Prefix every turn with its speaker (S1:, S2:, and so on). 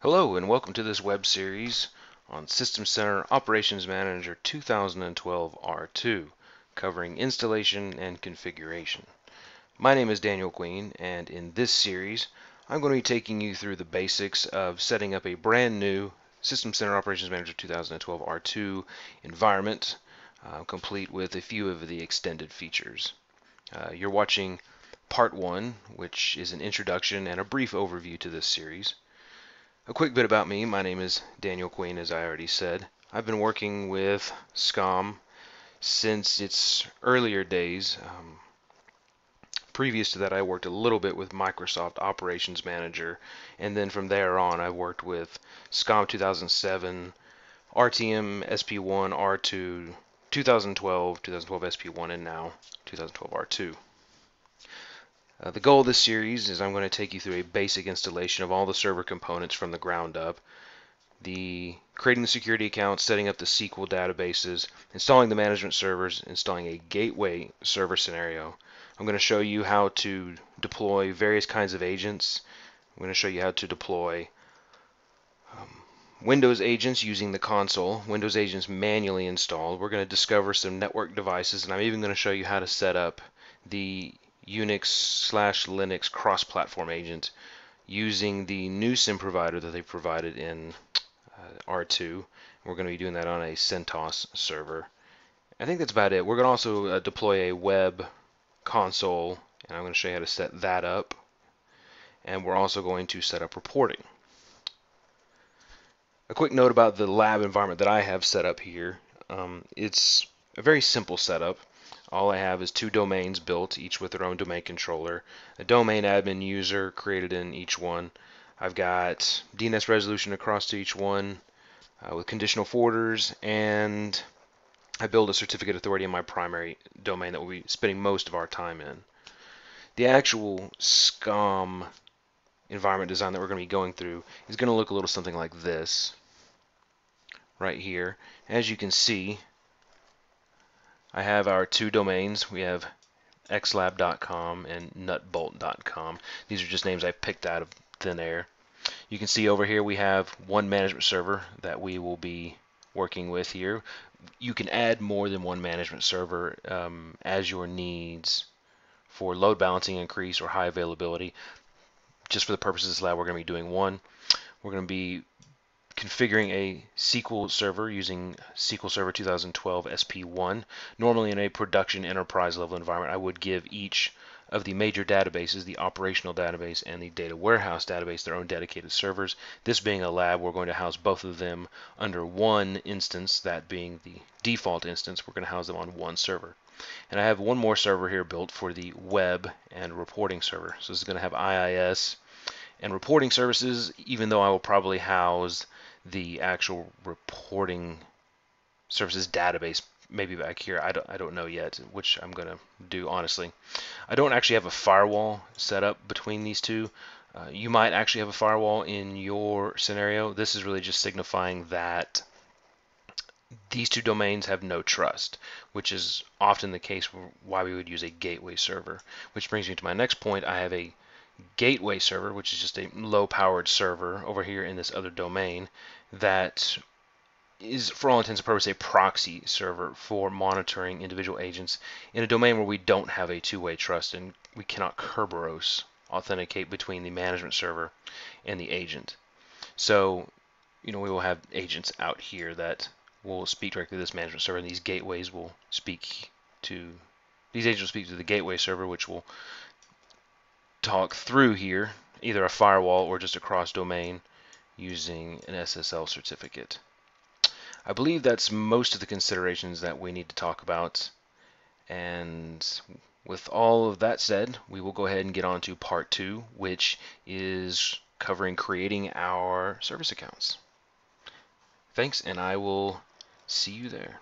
S1: Hello and welcome to this web series on System Center Operations Manager 2012 R2 covering installation and configuration. My name is Daniel Queen and in this series I'm going to be taking you through the basics of setting up a brand new System Center Operations Manager 2012 R2 environment uh, complete with a few of the extended features. Uh, you're watching part one which is an introduction and a brief overview to this series. A quick bit about me. My name is Daniel Queen, as I already said. I've been working with SCOM since its earlier days. Um, previous to that, I worked a little bit with Microsoft Operations Manager, and then from there on, I worked with SCOM 2007, RTM SP1, R2, 2012, 2012 SP1, and now 2012 R2. Uh, the goal of this series is I'm going to take you through a basic installation of all the server components from the ground up, the creating the security accounts, setting up the SQL databases, installing the management servers, installing a gateway server scenario. I'm going to show you how to deploy various kinds of agents. I'm going to show you how to deploy um, Windows agents using the console, Windows agents manually installed. We're going to discover some network devices, and I'm even going to show you how to set up the Unix slash Linux cross-platform agent using the new CIM provider that they provided in uh, R2. We're going to be doing that on a CentOS server. I think that's about it. We're going to also uh, deploy a web console, and I'm going to show you how to set that up. And we're also going to set up reporting. A quick note about the lab environment that I have set up here. Um, it's a very simple setup. All I have is two domains built, each with their own domain controller, a domain admin user created in each one. I've got DNS resolution across to each one uh, with conditional forwarders, and I build a certificate authority in my primary domain that we'll be spending most of our time in. The actual SCOM environment design that we're going to be going through is going to look a little something like this right here. As you can see, I have our two domains. We have xlab.com and nutbolt.com. These are just names I picked out of thin air. You can see over here we have one management server that we will be working with here. You can add more than one management server um, as your needs for load balancing increase or high availability. Just for the purposes of this lab, we're going to be doing one. We're going to be configuring a SQL server using SQL Server 2012 SP1. Normally in a production enterprise level environment, I would give each of the major databases, the operational database and the data warehouse database, their own dedicated servers. This being a lab, we're going to house both of them under one instance, that being the default instance. We're going to house them on one server. And I have one more server here built for the web and reporting server. So this is going to have IIS and reporting services, even though I will probably house the actual reporting services database maybe back here. I don't, I don't know yet, which I'm going to do honestly. I don't actually have a firewall set up between these two. Uh, you might actually have a firewall in your scenario. This is really just signifying that these two domains have no trust, which is often the case why we would use a gateway server. Which brings me to my next point. I have a gateway server, which is just a low powered server over here in this other domain that is, for all intents and purposes, a proxy server for monitoring individual agents in a domain where we don't have a two-way trust and we cannot Kerberos authenticate between the management server and the agent. So, you know, we will have agents out here that will speak directly to this management server, and these gateways will speak to these agents will speak to the gateway server, which will talk through here, either a firewall or just a cross domain using an SSL certificate. I believe that's most of the considerations that we need to talk about. And with all of that said, we will go ahead and get on to part two, which is covering creating our service accounts. Thanks, and I will see you there.